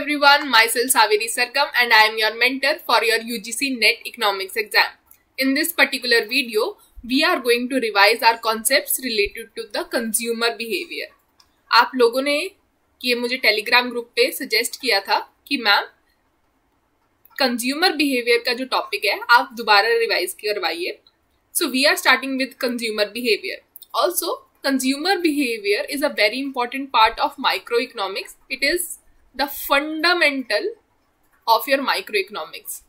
everyone, myself Saveri Sarkam and I am your mentor for your UGC NET Economics exam. In this particular video, we are going to revise our concepts related to the consumer behavior. आप लोगों ने ये मुझे Telegram group पे suggest किया था कि ma'am consumer behaviour का जो टॉपिक है आप दोबारा रिवाइज करवाइए so we are starting with consumer behaviour also consumer behavior is a very important part of microeconomics. It is the fundamental of your microeconomics.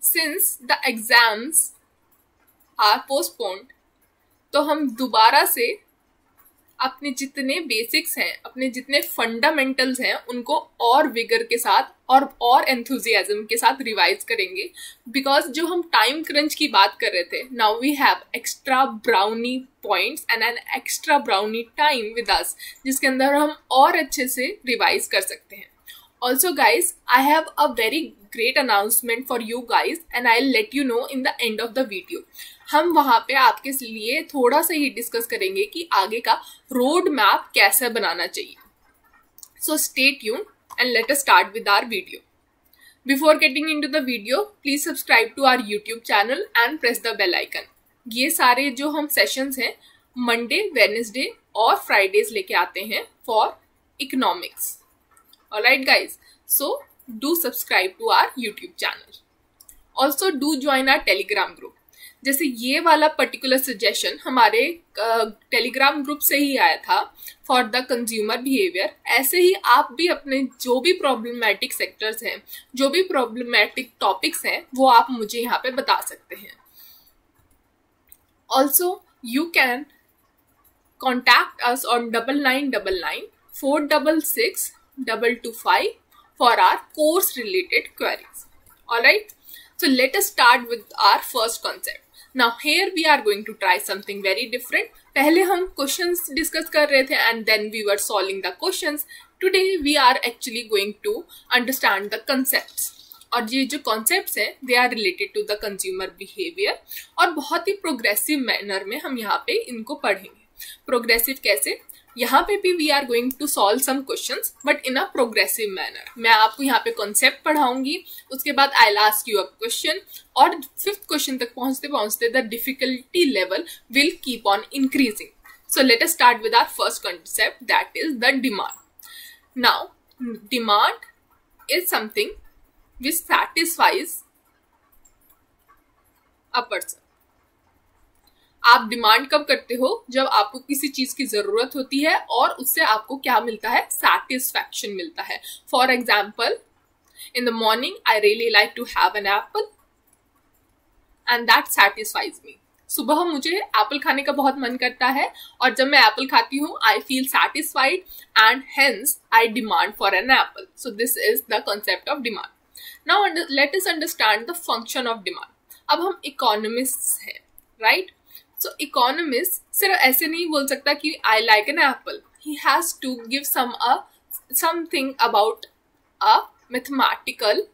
Since the exams are postponed, तो हम दोबारा से अपने जितने बेसिक्स हैं, अपने जितने फंडामेंटल्स हैं, उनको और विगर के साथ और और एंथुजियाज्म के साथ रिवाइज करेंगे। बिकॉज़ जो हम टाइम क्रंच की बात कर रहे थे now we have extra brownie points and an extra brownie time with us जिसके अंदर हम और अच्छे से रिवाइज कर सकते हैं। Also guys I have a very great announcement for you guys and I let you know in the end of the video हम वहाँ पे आपके लिए थोड़ा सा ही डिस्कस करेंगे कि आगे का रोड मैप कैसे बनाना चाहिए। So stay tune and let us start with our video before getting into the video please subscribe to our YouTube channel and press the bell icon ये सारे जो हम सेशंस हैं मंडे वेनेसडे और Fridays लेके आते हैं for economics alright guys. So do subscribe to our youtube channel. Also do join our telegram group. जैसे ये वाला पर्टिकुलर सजेशन हमारे टेलीग्राम uh, ग्रुप से ही आया था फॉर द कंज्यूमर बिहेवियर ऐसे ही आप भी अपने जो भी प्रॉब्लमेटिक सेक्टर्स हैं जो भी प्रॉब्लमेटिक टॉपिक्स हैं वो आप मुझे यहाँ पे बता सकते हैं. Also you can contact us on double nine double nine four double six double two five for our course related queries. Alright. So let us start with our first concept. Now here we are going to try something very different. पहले हम questions discuss कर रहे थे and then we were solving the questions. Today we are actually going to understand the concepts. और ये जो concept हैं they are related to the consumer behaviour और बहुत ही प्रोग्रेसिव मैनर में हम यहाँ पे इनको पढ़ेंगे प्रोग्रेसिव कैसे यहाँ पे भी we are going to solve some questions but in a progressive manner मैं आपको यहाँ पे कॉन्सेप्ट पढ़ाऊँगी, उसके बाद I last you a question और फिफ्थ क्वेश्चन तक पहुँचते पहुँचते the difficulty level will keep on increasing so let us start with our first concept that is the demand now demand is something which satisfies a person. आप demand कब करते हो जब आपको किसी चीज़ की ज़रूरत होती है और उससे आपको क्या मिलता है? सेटिस्फैक्शन मिलता है। For example in the morning I really like to have an apple and that satisfies me सुबह मुझे एप्पल खाने का बहुत मन करता है और जब मैं एप्पल खाती हूँ I feel satisfied and hence I demand for an apple so this is the concept of demand now let us understand the function of demand अब हम इकोनॉमिस्ट हैं राइट सो इकोनॉमिस्ट सिर्फ़ ऐसे नहीं बोल सकता कि I like an apple he has to give some something about a mathematical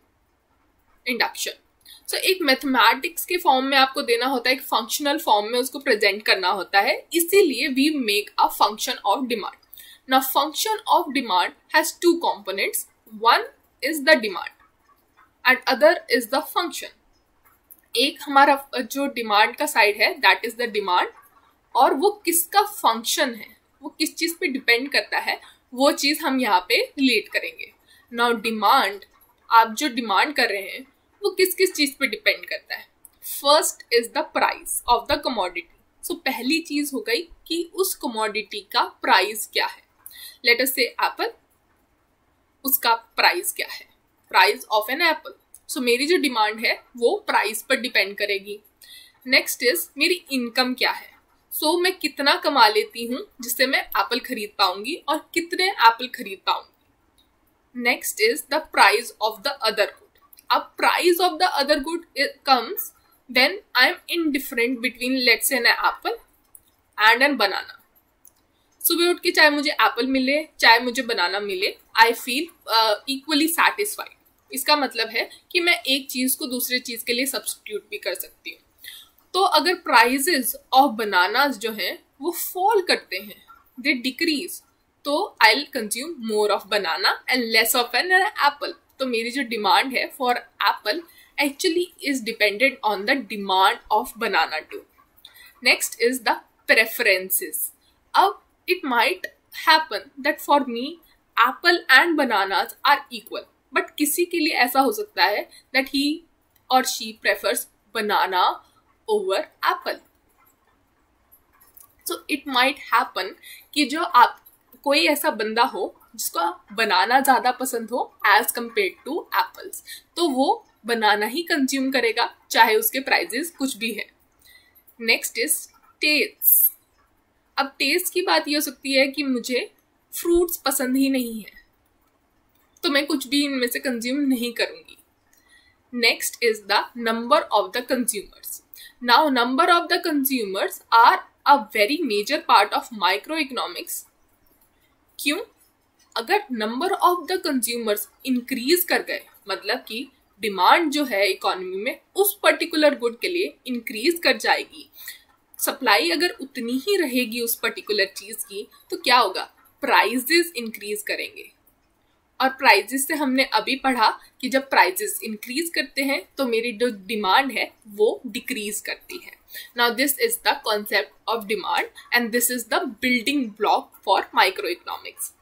induction so एक मैथमेटिक्स के फॉर्म में आपको देना होता है, एक फंक्शनल फॉर्म में उसको प्रेजेंट करना होता है। इसीलिए we make a function of demand ना function of demand has two components one is the demand and other is the function एक हमारा जो डिमांड का साइड है दैट इज़ द डिमांड और वो किसका फ़ंक्शन है, वो किस चीज़ पे डिपेंड करता है, वो चीज़ हम यहाँ पे रिलेट करेंगे। नाउ डिमांड आप जो डिमांड कर रहे हैं, वो किस किस चीज़ पे डिपेंड करता है? First is the price of the commodity so पहली चीज़ हो गई कि उस कमोडिटी का प्राइस क्या है। लेट अस से एप्पल उसका प्राइस क्या है? Price of an apple so मेरी जो डिमांड है वो प्राइस पर डिपेंड करेगी। नेक्स्ट इज़ मेरी इनकम क्या है? सो so, मैं कितना कमा लेती हूँ जिससे मैं एप्पल खरीद पाऊँगी और कितने एप्पल खरीद पाऊँगी? Next is the price of the other good अब price of the other good comes then I am in different between let's an apple and an banana सुबह उठ के चाहे मुझे एप्पल मिले चाहे मुझे बनाना मिले आई फील इक्वली सेटिस्फाइड इसका मतलब है कि मैं एक चीज़ को दूसरे चीज़ के लिए सब्सटीट्यूट भी कर सकती हूँ। तो अगर प्राइजेस ऑफ़ बनानास जो हैं, वो फॉल करते हैं दे डिक्रीज तो I consume more of banana and less of an apple तो मेरी जो डिमांड है for apple actually is dependent on the demand of banana two next is the preferences अब it might happen that for me apple and bananas are equal but किसी के लिए ऐसा हो सकता है दैट ही और she prefers banana over apple so it might happen कि जो आप, कोई ऐसा बंदा हो जिसको बनाना ज़्यादा पसंद हो एज कंपेयर टू एप्पल्स तो वो बनाना ही कंज्यूम करेगा, चाहे उसके प्राइजेस कुछ भी है। नेक्स्ट इज़ टेस्ट अब टेस्ट की बात ये हो सकती है कि मुझे फ्रूट्स पसंद ही नहीं है। तो मैं कुछ भी इनमें से कंज्यूम नहीं करूँगी। Next is the number of the consumers now number of the consumers are a very major part of micro economics क्यों? अगर number of the consumers increase कर गए मतलब कि डिमांड जो है इकोनॉमी में उस पर्टिकुलर गुड के लिए इंक्रीज कर जाएगी सप्लाई अगर उतनी ही रहेगी उस पर्टिकुलर चीज़ की तो क्या होगा? प्राइजेस इंक्रीज करेंगे। और प्राइजेस से हमने अभी पढ़ा कि जब प्राइजेस इंक्रीज करते हैं तो मेरी जो डिमांड है, वो डिक्रीज करती है। Now this is the concept of demand and this is the building block for micro economics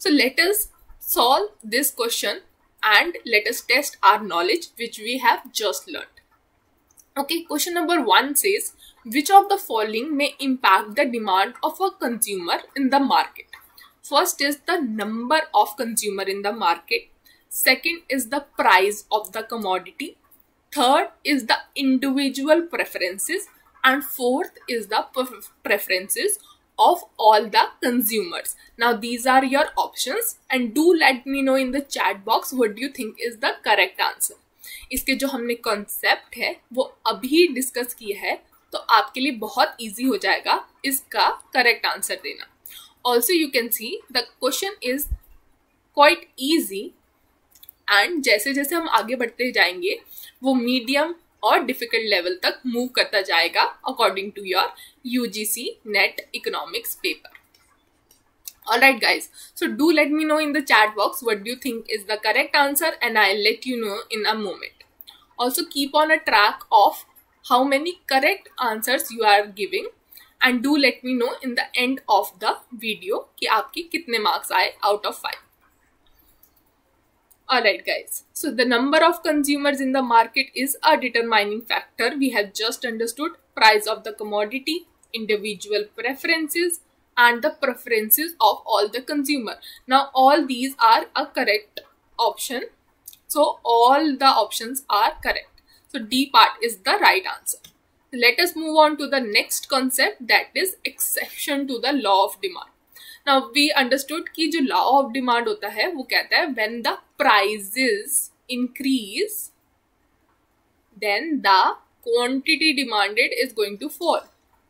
so let's solve this question and latest test our knowledge which we have just learn okay question number one says which of the following may impact the demand of a consumer in the market First is the number of consumer in the market. Second is the price of the commodity. Third is the individual preferences. And fourth is the preferences of all the consumers. Now these are your options and do let me know in the chat box what do you think is the correct answer. इसके जो हमने concept है वो अभी discuss किया है तो आपके लिए बहुत इजी हो जाएगा इसका करेक्ट आंसर देना also you can see the question is quite easy and जैसे जैसे हम आगे बढ़ते जाएंगे वो मीडियम और डिफिकल्ट लेवल तक मूव करता जाएगा according to your UGC NET economics paper Alright guys, so do let me know in the chat box what do you think is the correct answer and I'll let you know in a moment. Also keep on a track of how many correct answers you are giving And do let me know in the end of the video कि आपके कितने marks आए out of five Alright guys, so the number of consumers in the market is a determining factor. We have just understood price of the commodity, individual preferences and the preferences of all the consumer. Now all these are a correct option. So all the options are correct. So D part is the right answer. Let us move on to the next concept that is exception to the law of demand now we understood कि जो law of demand होता है वो कहता है when the prices increase then the quantity demanded is going to fall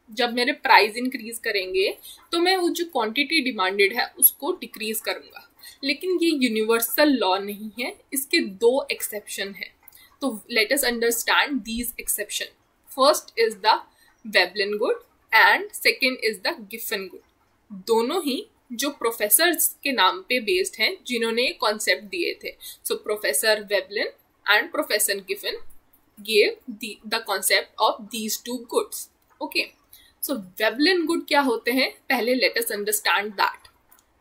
जब मेरे price increase करेंगे तो मैं वो जो क्वांटिटी डिमांडेड है उसको डिक्रीज करूँगा लेकिन ये यूनिवर्सल लॉ नहीं है इसके दो एक्सेप्शन है तो let us understand these exception first is the Veblen good and second is the Giffen good दोनों ही जो प्रोफेसर्स के नाम पे बेस्ड हैं, जिन्होंने ये कॉन्सेप्ट दिए थे। So professor Veblen and professor Giffen gave the concept of these two goods okay so Veblen good क्या होते हैं? पहले let us understand that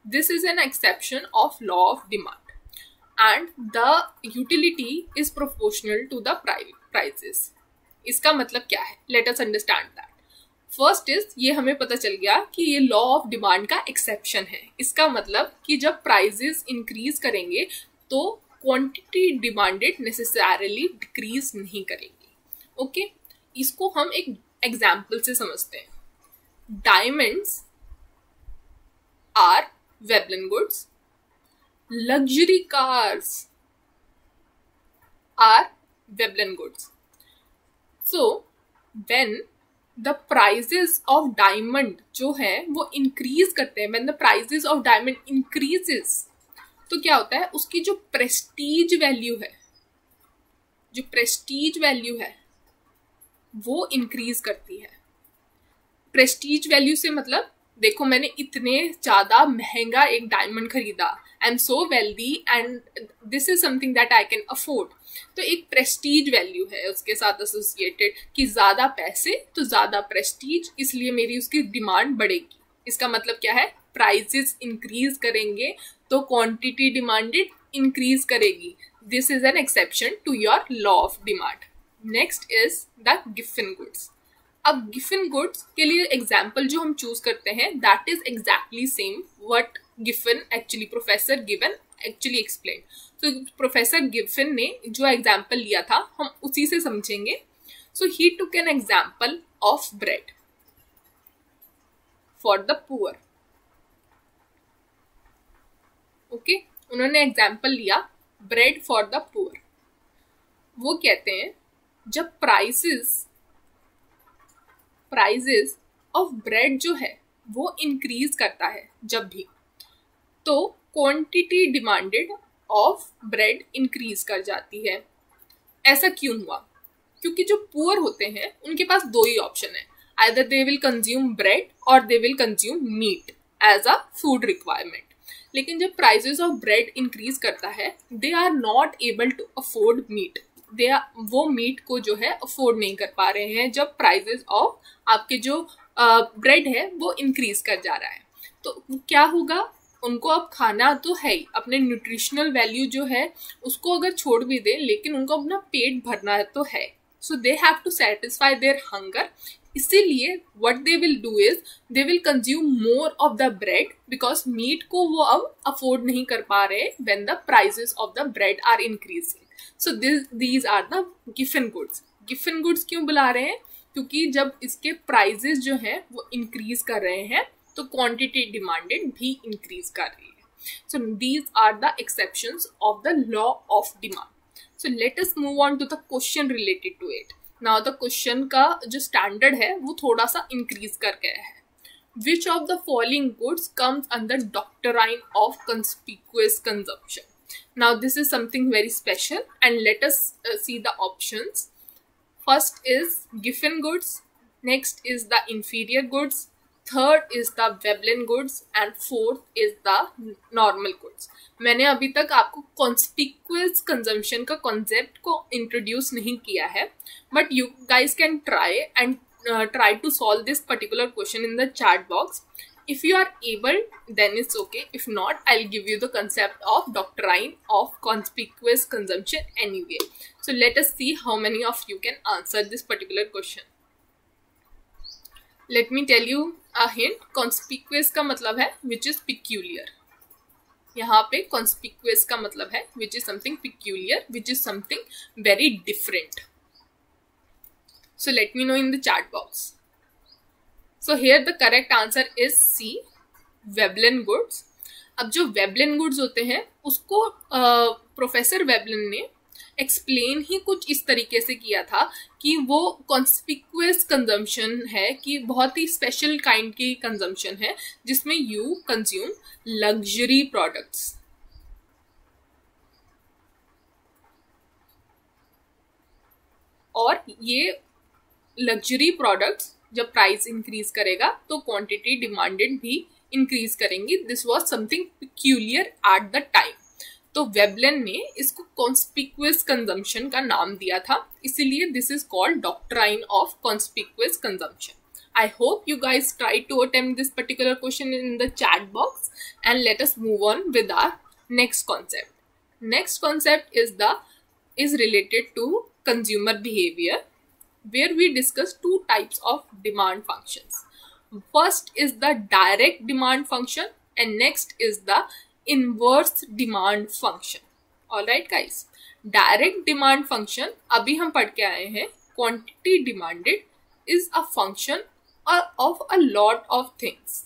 this is an exception of law of demand and the utility is proportional to the prices इसका मतलब क्या है? Let us understand that first is ये हमें पता चल गया कि ये लॉ ऑफ़ डिमांड का एक्सेप्शन है। इसका मतलब कि जब प्राइजेस इंक्रीज करेंगे तो क्वांटिटी डिमांडेड नेसेसरली डिक्रीज नहीं करेंगी। Okay okay? इसको हम एक एग्ज़ाम्पल से समझते हैं। Diamonds are Veblen goods luxury cars are Veblen goods so when the prices of diamond जो है, वो इंक्रीज करते हैं when the prices of diamond increases तो क्या होता है? उसकी जो प्रेस्टीज वैल्यू है, जो प्रेस्टीज वैल्यू है, वो इंक्रीज करती है। प्रेस्टीज वैल्यू से मतलब देखो मैंने इतने ज़्यादा महँगा एक डायमंड खरीदा I am so wealthy and this is something that I can afford तो एक प्रेस्टीज वैल्यू है उसके साथ एसोसिएटेड कि ज़्यादा पैसे तो ज़्यादा प्रेस्टीज इसलिए मेरी उसकी डिमांड बढ़ेगी। इसका मतलब क्या है? प्राइसेस इंक्रीज करेंगे तो क्वांटिटी डिमांडेड इंक्रीज करेगी। This is an exception to your law of demand next is the Giffen goods अब गिफिन गुड्स के लिए एग्ज़ाम्पल जो हम चूज़ करते हैं that is exactly same what Giffen actually professor given actually explain तो professor Giffen ने जो एग्ज़ाम्पल लिया था, हम उसी से समझेंगे। So he took an example of bread for the poor okay उन्होंने एग्ज़ाम्पल लिया ब्रेड फॉर द पुअर वो कहते हैं, जब प्राइसेस प्राइजेस ऑफ़ ब्रेड जो है, वो इंक्रीज करता है जब भी तो quantity demanded of bread increase कर जाती है। ऐसा क्यों हुआ? क्योंकि जो पुअर होते हैं उनके पास दो ही ऑप्शन है। Either they will consume bread और they will consume meat as a food requirement लेकिन जब प्राइजेस ऑफ़ ब्रेड इंक्रीज करता है they are not able to afford meat they वो मीट को जो है अफोर्ड नहीं कर पा रहे हैं। जब प्राइजेस ऑफ़ आपके जो ब्रेड uh, है वो इंक्रीज कर जा रहा है। तो क्या होगा? उनको अब खाना तो है ही, अपने न्यूट्रिशनल वैल्यू जो है, उसको अगर छोड़ भी दे, लेकिन उनको अपना पेट भरना है तो है। So they have to satisfy their hunger इसीलिए what they will do is they will consume more of the bread because meat को वो अब अफोर्ड नहीं कर पा रहे when the prices of the bread are increasing so this these are the Giffen goods Giffen goods क्यों बुला रहे हैं? क्योंकि जब इसके प्राइजेस जो हैं, वो इंक्रीज कर रहे हैं तो क्वांटिटी डिमांडेड भी इंक्रीज कर रही है so these are the exception of the law of demand so let us move on to the question related to it now the question का जो स्टैंडर्ड है वो थोड़ा सा इंक्रीज कर गया है which of the following goods comes under doctrine of conspicuous consumption now this is something very special and let us uh, see the options first is giffen goods next is the inferior goods third is the Veblen goods and fourth is the normal goods मैंने अभी तक आपको conspicuous consumption का concept को introduce नहीं किया है but you guys can try and try to solve this particular question in the chat box if you are able then it's okay if not I give you the concept of doctrine of conspicuous consumption anyway so let's see how many of you can answer this particular question let me tell you hint conspicuous का मतलब है which is peculiar यहाँ पे conspicuous का मतलब है which is something peculiar which is something very different so let me know in the chart box so here the correct answer is C Veblen goods अब जो वेबलिन गुड्स होते हैं उसको प्रोफेसर uh, वेबलन ने explain ही कुछ इस तरीके से किया था कि वो कॉन्स्पिक्वस कंजम्पशन है, कि बहुत ही स्पेशल काइंड की कंजम्पशन है, जिसमें यू कंज्यूम लग्जरी प्रोडक्ट्स और ये लग्जरी प्रोडक्ट्स जब प्राइस इंक्रीज करेगा तो क्वांटिटी डिमांडेड भी इंक्रीज करेंगी. This was something peculiar at the time तो वेबलन ने इसको कॉन्स्पिक्वस कंजम्पशन का नाम दिया था इसीलिए this is called doctrine of conspicuous consumption I hope you guys try to attempt this particular question in the chat box and let us move on with our next concept. Next concept is the is related to consumer behavior where we discuss two types of demand functions. First is the direct demand function and next is the inverse demand function all right guys direct demand function अभी हम पढ़ के आए हैं quantity demanded is a function of a lot of things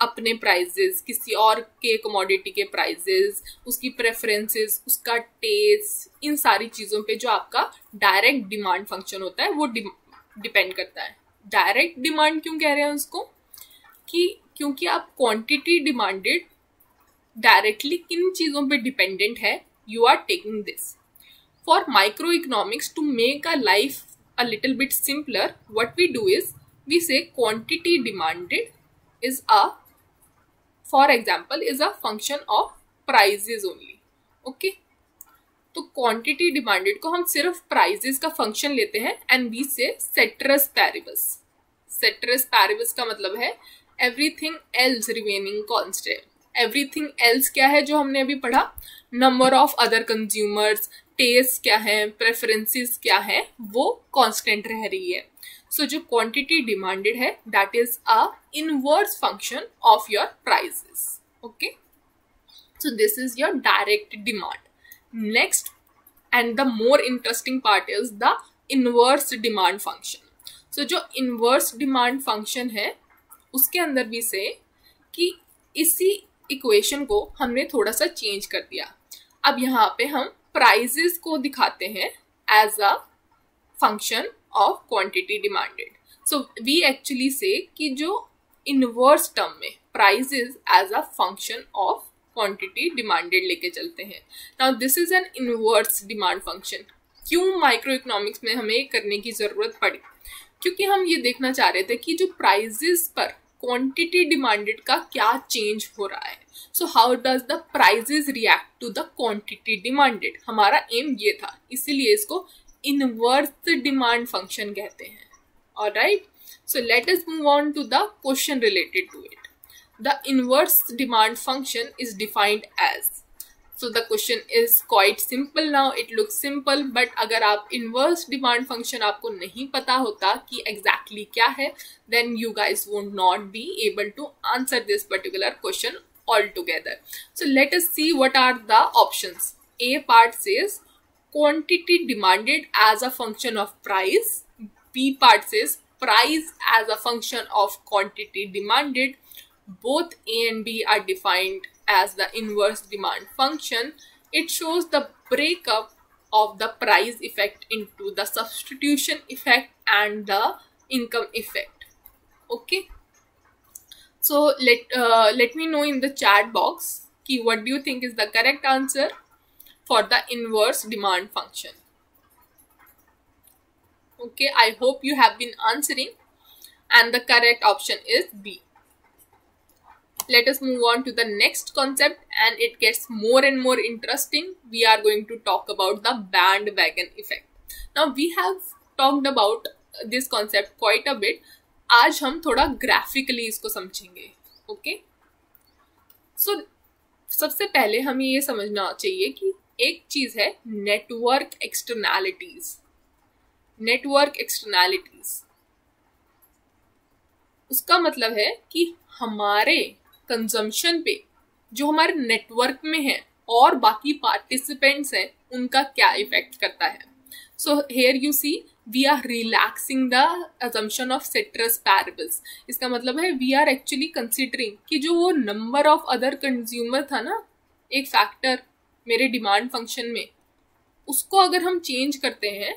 अपने prices किसी और के कमोडिटी के प्राइजेस उसकी प्रेफरेंसेस उसका टेस्ट इन सारी चीज़ों पे जो आपका डायरेक्ट डिमांड फ़ंक्शन होता है, वो डिपेंड करता है। डायरेक्ट डिमांड क्यों कह रहे हैं उसको? कि क्योंकि आप क्वांटिटी डिमांडेड डायरेक्टली किन चीज़ों पे डिपेंडेंट है? You are taking this for micro economics to make a life a little bit simpler what we do is we say quantity demanded is a, for example, is a function of prices only. Okay? तो quantity demanded को हम सिर्फ़ prices का function लेते हैं and we say ceteris paribus ceteris paribus का मतलब है everything else remaining constant everything else क्या है जो हमने अभी पढ़ा? Number of other consumers taste क्या है प्रेफरेंसेस क्या है वो कांस्टेंट रह रही है। सो so, जो क्वांटिटी डिमांडेड है that is a inverse function of your prices okay so this is your direct demand next and the more interesting part is the inverse demand function so जो inverse demand function है उसके अंदर भी से कि इसी equation को हमने थोड़ा सा चेंज कर दिया। अब यहाँ पे हम प्राइजेस को दिखाते हैं as a function of quantity demanded so we actually say कि जो इनवर्स टर्म में prices as a function of quantity demanded लेके चलते हैं। Now this is an inverse demand function क्यों माइक्रो इकोनॉमिक्स में हमें करने की ज़रूरत पड़ी? क्योंकि हम ये देखना चाह रहे थे कि जो प्राइजेस पर क्वांटिटी डिमांडेड का क्या चेंज हो रहा है? So how does the prices react to the quantity demanded हमारा एम ये था, इसीलिए इसको इनवर्स डिमांड फ़ंक्शन कहते हैं। All right so let's move on to the question related to it the inverse demand function is defined as so the question is quite simple now it look simple but अगर आप inverse demand function आपको नहीं पता होता कि exactly exactly क्या है then you guys would not be able to answer this particular question altogether so let us see what are the option A part says quantity demanded as a function of price. B part says price as a function of quantity demanded. Both A and B are defined as the inverse demand function. It shows the breakup of the price effect into the substitution effect and the income effect. Okay. So let uh, let me know in the chat box. Key, what do you think is the correct answer? for the inverse demand function. Okay, I hope you have been answering and the correct option is B. Let us move on to the next concept and it gets more and more interesting. We are going to talk about the bandwagon effect. Now we have talked about this concept quite a bit. हम थोड़ा graphically इसको समझेंगे okay okay? so, सबसे पहले हमें ये समझना चाहिए कि एक चीज़ है नेटवर्क एक्सटर्नैलिटीज नेटवर्क एक्सटर्नैलिटीज उसका मतलब है कि हमारे कंजम्पशन पे, जो हमारे नेटवर्क में है और बाकी पार्टिसिपेंट्स हैं, उनका क्या इफ़ेक्ट करता है? So here you see we are relaxing the assumption of ceteris paribus इसका मतलब है वी आर एक्चुअली कंसिडरिंग कि जो वो नंबर ऑफ़ अदर कंज्यूमर था ना, एक फैक्टर मेरे डिमांड फ़ंक्शन में, उसको अगर हम चेंज करते हैं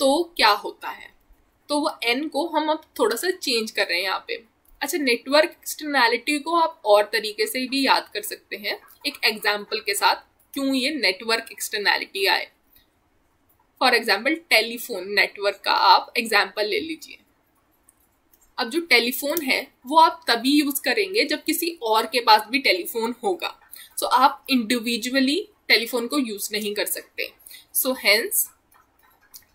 तो क्या होता है? तो वो एन को हम अब थोड़ा सा चेंज कर रहे हैं यहाँ पे। अच्छा नेटवर्क एक्सटर्नैलिटी को आप और तरीके से भी याद कर सकते हैं। एक एग्ज़ाम्पल के साथ क्यों ये नेटवर्क एक्सटर्नैलिटी आए? फॉर एग्ज़ाम्पल टेलीफोन नेटवर्क का आप एग्ज़ाम्पल ले लीजिए। अब जो टेलीफोन है वो आप तभी यूज़ करेंगे जब किसी और के पास भी टेलीफोन होगा। सो so, आप इंडिविजुअली टेलीफोन को यूज़ नहीं कर सकते। So hence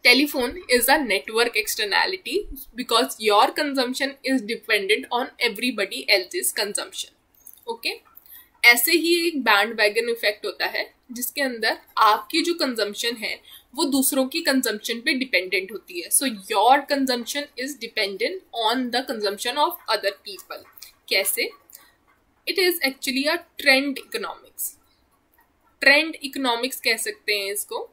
is a network externality because your consumption is dependent on everybody else is consumption okay ऐसे ही एक बैंड वैगन इफ़ेक्ट होता है, जिसके अंदर आपकी जो कंजम्पशन है, वो दूसरों की कंजम्पशन पे डिपेंडेंट होती है. So your consumption is dependent on the consumption of other people कैसे? It is actually a trend economics trend economics कह सकते हैं इसको.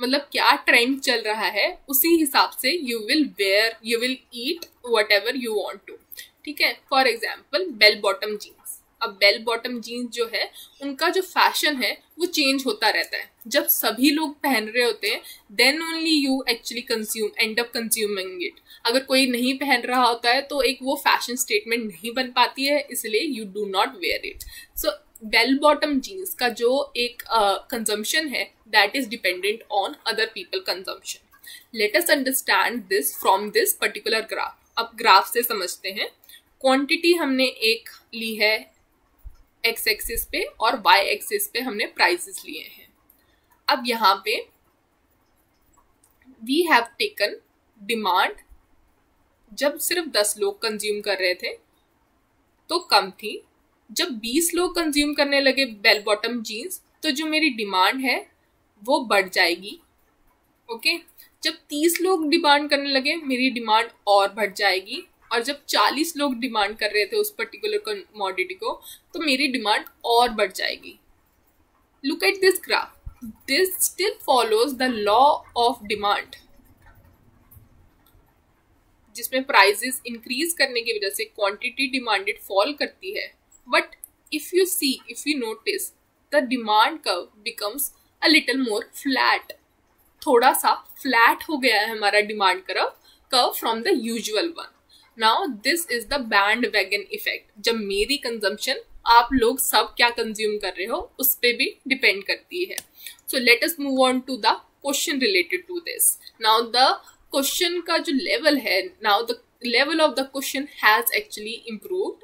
मतलब क्या ट्रेंड चल रहा है, उसी हिसाब से you will wear you will eat whatever you want to ठीक है? For example bell bottom jeans अब बेल बॉटम जीन्स जो है, उनका जो फ़ैशन है, वो चेंज होता रहता है। जब सभी लोग पहन रहे होते हैं then only you actually consume end up consuming it अगर कोई नहीं पहन रहा होता है तो एक वो फ़ैशन स्टेटमेंट नहीं बन पाती है, इसलिए you do not wear it so bell bottom jeans का जो एक कंजम्पशन uh, है that is dependent on other people consumption let us understand this from this particular graph अब ग्राफ से समझते हैं। क्वांटिटी हमने एक ली है एक्स एक्सिस पे और वाई एक्सिस पे हमने प्राइसेस लिए हैं। अब यहाँ पे वी हैव टेकन डिमांड जब सिर्फ़ दस लोग कंज्यूम कर रहे थे तो कम थी। जब बीस लोग कंज्यूम करने लगे बेल बॉटम जीन्स तो जो मेरी डिमांड है, वो बढ़ जाएगी। ओके जब तीस लोग डिमांड करने लगे, मेरी डिमांड और बढ़ जाएगी। और जब चालीस लोग डिमांड कर रहे थे उस पर्टिकुलर कमोडिटी को तो मेरी डिमांड और बढ़ जाएगी। Look at this graph this still follows the law of demand जिसमें प्राइजेस इंक्रीज करने की वजह से क्वांटिटी डिमांडेड फॉल करती है। But if you see if you notice the demand curve becomes a little more flat थोड़ा सा flat हो गया है हमारा demand curve curve from the usual one now this is the bandwagon effect जब मेरी कंजम्पशन आप लोग सब क्या कंज्यूम कर रहे हो, उस पर भी डिपेंड करती है. So let us move on to the question related to this now the question का जो लेवल है now the level of the question has actually improved.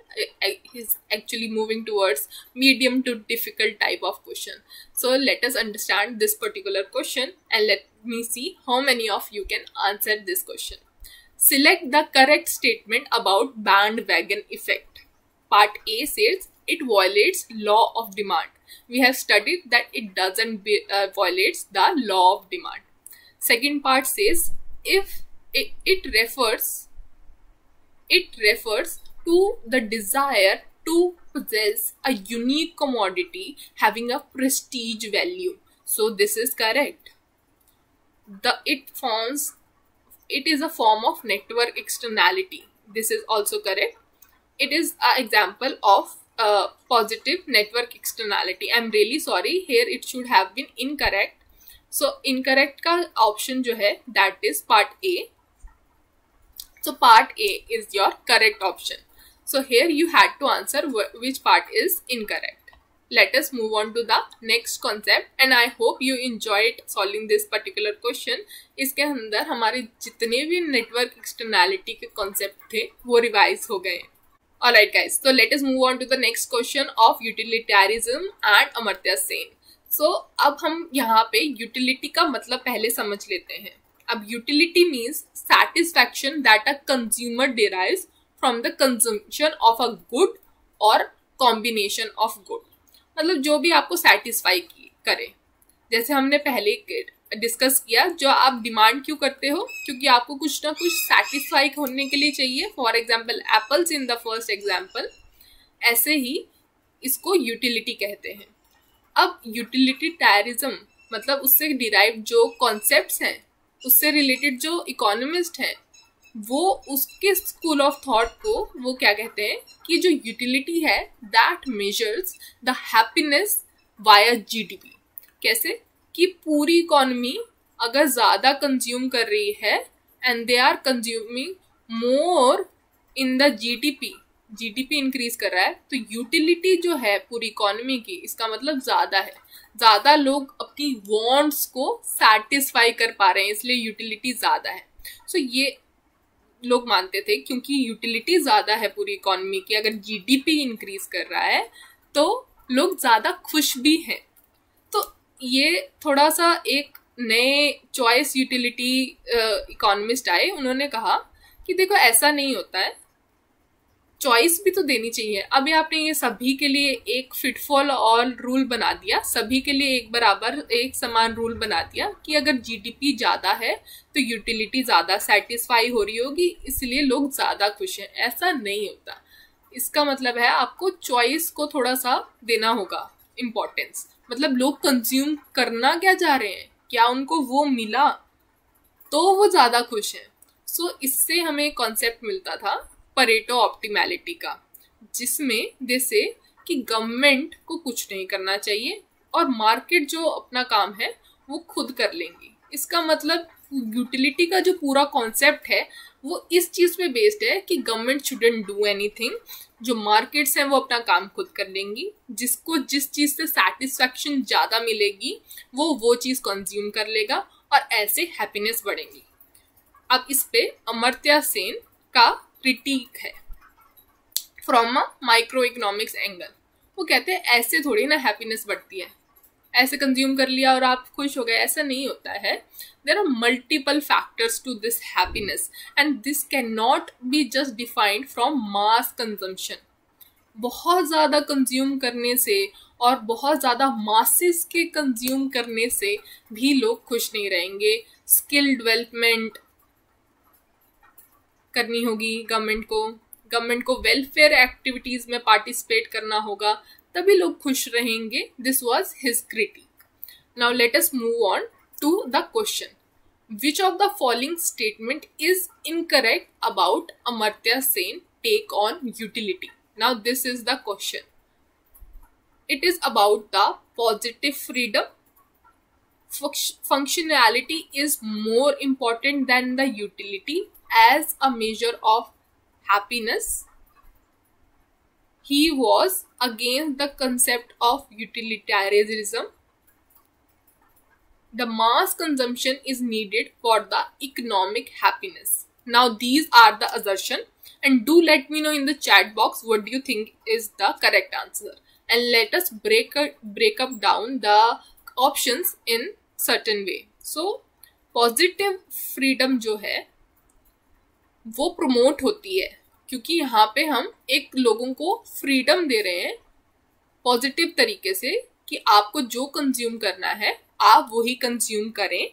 Is actually moving towards medium to difficult type of question. So let us understand this particular question and let me see how many of you can answer this question. Select the correct statement about bandwagon effect. Part a says it violates law of demand. We have studied that it doesn't be, uh, violates the law of demand. Second part says if it, it refers it refers to the desire to possess a unique commodity having a prestige value. So this is correct. The it forms it is a form of network externality. This is also correct. It is an example of a positive network externality. I'm really sorry. Here it should have been incorrect. So incorrect का option जो है that is part A so part A is your correct option. So here you had to answer which part is incorrect. Let us move on to the next concept and I hope you enjoyed solving this particular question. इसके अंदर हमारे जितने भी network externality के concept थे वो revise हो गए Alright guys, so let us move on to the next question of utilitarianism and Amartya Sen. So अब हम यहाँ पे utility का मतलब पहले समझ लेते हैं अब utility means satisfaction that a consumer derives from the consumption of a good or combination of good. मतलब जो भी आपको सेटिस्फाई करे। जैसे हमने पहले डिस्कस किया, जो आप डिमांड क्यों करते हो? क्योंकि आपको कुछ ना कुछ सेटिस्फाई होने के लिए चाहिए। For example apples in the first example ऐसे ही इसको यूटिलिटी कहते हैं। अब यूटिलिटी टायरिज्म मतलब उससे डिराइव जो कॉन्सेप्ट हैं उससे रिलेटेड जो इकोनॉमिस्ट हैं, वो उसके स्कूल ऑफ़ थॉट को वो क्या कहते हैं कि जो यूटिलिटी है that measures the happiness via GDP कैसे? कि पूरी इकोनॉमी अगर ज़्यादा कंज्यूम कर रही है and they are consuming more in the GDP GDP increase कर रहा है तो यूटिलिटी जो है पूरी इकोनॉमी की, इसका मतलब ज़्यादा है। ज़्यादा लोग अपनी वॉन्ट्स को सेटिस्फाई कर पा रहे हैं इसलिए यूटिलिटी ज़्यादा है। सो so, ये लोग मानते थे क्योंकि यूटिलिटी ज़्यादा है पूरी इकोनॉमी की अगर जीडीपी इंक्रीज कर रहा है तो लोग ज़्यादा खुश भी हैं। तो ये थोड़ा सा एक नए चॉइस यूटिलिटी इकोनॉमिस्ट आए उन्होंने कहा कि देखो ऐसा नहीं होता है। चॉइस भी तो देनी चाहिए। अभी आपने ये सभी के लिए एक फिटफॉल ऑल रूल बना दिया। सभी के लिए एक बराबर एक समान रूल बना दिया कि अगर जीडीपी ज़्यादा है तो यूटिलिटी ज़्यादा सेटिस्फाई हो रही होगी इसलिए लोग ज़्यादा खुश हैं। ऐसा नहीं होता। इसका मतलब है आपको चॉइस को थोड़ा सा देना होगा इम्पोर्टेंस मतलब लोग कंज्यूम करना क्या चाह रहे हैं? क्या उनको वो मिला? तो वो ज़्यादा खुश हैं। सो so, इससे हमें कॉन्सेप्ट मिलता था। परेटो ऑप्टिमैलिटी का, जिसमें जैसे कि गवर्नमेंट को कुछ नहीं करना चाहिए और मार्केट जो अपना काम है, वो खुद कर लेंगी। इसका मतलब यूटिलिटी का जो पूरा कॉन्सेप्ट है, वो इस चीज़ पे बेस्ड है कि गवर्नमेंट शुडेंट डू एनीथिंग जो मार्केट्स हैं, वो अपना काम खुद कर लेंगी। जिसको जिस चीज़ से सेटिस्फैक्शन ज़्यादा मिलेगी, वो वो चीज़ कंज्यूम कर लेगा और ऐसे हैप्पीनेस बढ़ेंगी। अब इस पे अमर्त्या सेन का क्रिटिक है। From a micro economics angle वो कहते हैं, ऐसे थोड़ी ना हैप्पीनेस बढ़ती है। ऐसे कंज्यूम कर लिया और आप खुश हो गए, ऐसा नहीं होता है। There are multiple factors to this happiness and this can not be just defined from mass consumption बहुत ज़्यादा कंज्यूम करने से और बहुत ज़्यादा मासेस के कंज्यूम करने से भी लोग खुश नहीं रहेंगे। स्किल डेवलपमेंट करनी होगी गवर्नमेंट को। गवर्नमेंट को वेलफेयर एक्टिविटीज़ में पार्टिसिपेट करना होगा, तभी लोग खुश रहेंगे। This was his critic now let us move on to the question which of the following statement is incorrect about Amartya Sen take on utility now this is the question it is about the positive freedom functionality is more important than the utility. As a measure of happiness he was against the concept of utilitarianism. The mass consumption is needed for the economic happiness. Now these are the assertion and do let me know in the chat box what do you think is the correct answer and let us break, break up down the options in certain way. So positive freedom जो है वो promote होती है, क्योंकि यहाँ पे हम एक लोगों को फ्रीडम दे रहे हैं पॉजिटिव तरीके से कि आपको जो कंज्यूम करना है, आप वही कंज्यूम करें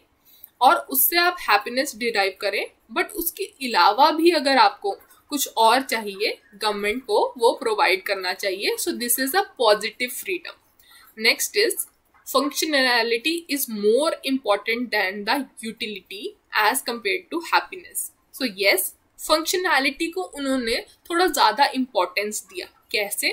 और उससे आप हैप्पीनेस डिराइव करें। बट उसके अलावा भी अगर आपको कुछ और चाहिए गवर्नमेंट को वो प्रोवाइड करना चाहिए। So this is a positive freedom next is functionality is more important than the utility as compare to happiness so yes functionality को उन्होंने थोड़ा ज़्यादा इम्पोर्टेंस दिया। कैसे?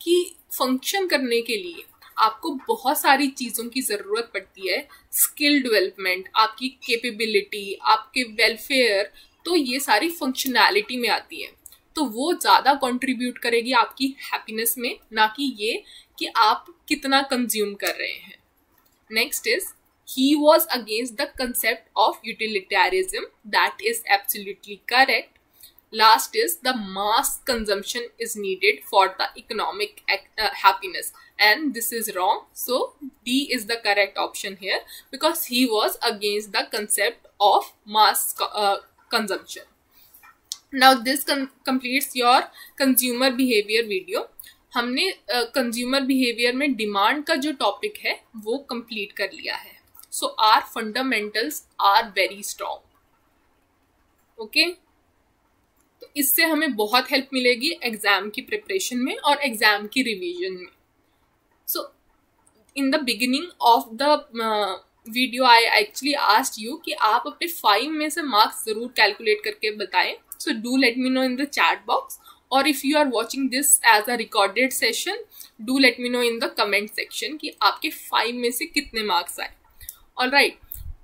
कि फ़ंक्शन करने के लिए आपको बहुत सारी चीज़ों की ज़रूरत पड़ती है। स्किल डेवलपमेंट आपकी कैपेबिलिटी आपके वेलफेयर तो ये सारी फंक्शनैलिटी में आती है। तो वो ज़्यादा कंट्रीब्यूट करेगी आपकी हैप्पीनेस में, ना कि ये कि आप कितना कंज्यूम कर रहे हैं। Next is he was against the concept of utilitarianism that is absolutely correct last is the mass consumption is needed for the economic uh, happiness and this is wrong so d is the correct option here because he was against the concept of mass uh, consumption now this completes your consumer behavior video हमने consumer uh, behaviour में demand का जो topic है वो complete कर लिया है so, our fundamentals are very strong. Okay? तो इससे हमें बहुत हेल्प मिलेगी एग्ज़ाम की प्रिपरेशन में और एग्ज़ाम की रिवीजन में. So in the beginning of the video I actually asked you कि आप अपने फाइव में से मार्क्स ज़रूर कैलकुलेट करके बताएँ. So do let me know in the chat box और if you are watching this as a recorded session do let me know in the comment section कि आपके फाइव में से कितने मार्क्स आए. All right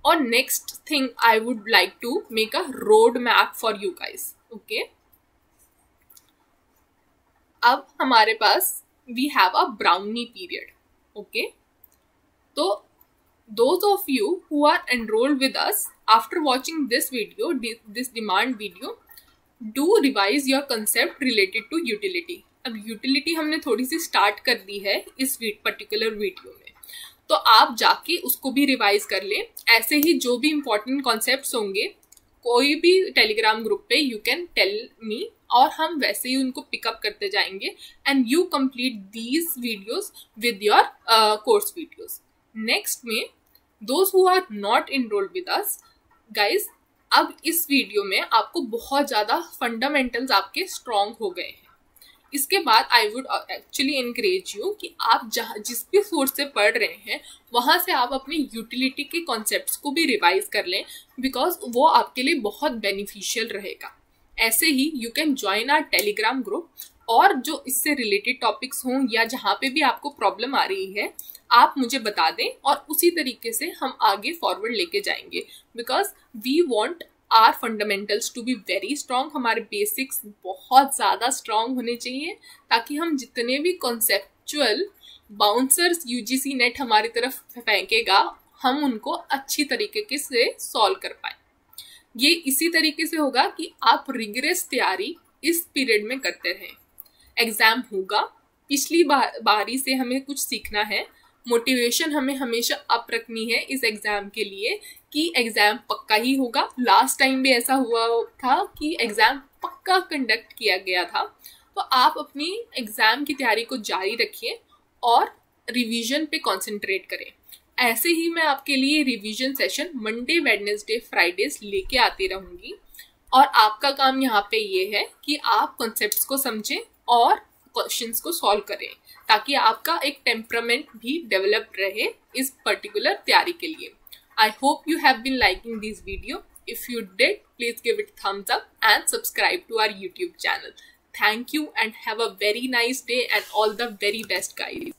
or next thing i would like to make a road map for you guys okay अब हमारे पास we have a brownie period okay तो those of you who are enrolled with us after watching this video this demand video do revise your concept related to utility अब utility हमने थोड़ी सी start कर दी है इस पर्टिकुलर वीडियो तो आप जाके उसको भी रिवाइज कर लें। ऐसे ही जो भी इंपॉर्टेंट कॉन्सेप्ट होंगे, कोई भी टेलीग्राम ग्रुप पे यू कैन टेल मी और हम वैसे ही उनको पिकअप करते जाएँगे and you complete these videos with your course videos next में those who are not enrolled with us guys अब इस वीडियो में आपको बहुत ज़्यादा फंडामेंटल्स आपके स्ट्रॉन्ग हो गए हैं। इसके बाद I would actually encourage you कि आप जहाँ, जिस भी सोर्स से पढ़ रहे हैं, वहाँ से आप अपनी यूटिलिटी के कॉन्सेप्ट को भी रिवाइज कर लें बिकॉज़ वो आपके लिए बहुत बेनिफिशियल रहेगा। ऐसे ही you can join our Telegram group और जो इससे रिलेटेड टॉपिक्स हों या जहाँ पे भी आपको प्रॉब्लम आ रही है, आप मुझे बता दें और उसी तरीके से हम आगे फॉरवर्ड लेके जाएँगे। Because we want our fundamentals to be very strong हमारे बेसिक्स बहुत ज़्यादा स्ट्रॉन्ग होने चाहिए ताकि हम जितने भी कॉन्सेप्चुअल बाउंसर्स यूजीसी नेट हमारी तरफ़ फेंकेगा, हम उनको अच्छी तरीके के से सॉल्व कर पाए। ये इसी तरीके से होगा कि आप रिग्रेस तैयारी इस पीरियड में करते रहें। एग्ज़ाम होगा, पिछली बारी से हमें कुछ सीखना है मोटिवेशन हमें हमेशा अप रखनी है इस एग्ज़ाम के लिए कि एग्ज़ाम पक्का ही होगा। लास्ट टाइम भी ऐसा हुआ था कि एग्ज़ाम पक्का कंडक्ट किया गया था। तो आप अपनी एग्ज़ाम की तैयारी को जारी रखिए और रिवीजन पे कंसंट्रेट करें। ऐसे ही मैं आपके लिए revision session Monday Wednesday Fridays लेके आती रहूँगी। और आपका काम यहाँ पे ये है कि आप कॉन्सेप्ट्स को समझें और क्वेश्चंस को सॉल्व करें। ताकि आपका एक टेम्परामेंट भी डेवलप रहे इस पर्टिकुलर तैयारी के लिए। I hope you have been liking this video if you did please give it thumbs up and subscribe to our YouTube channel thank you and have a very nice day and all the very best guys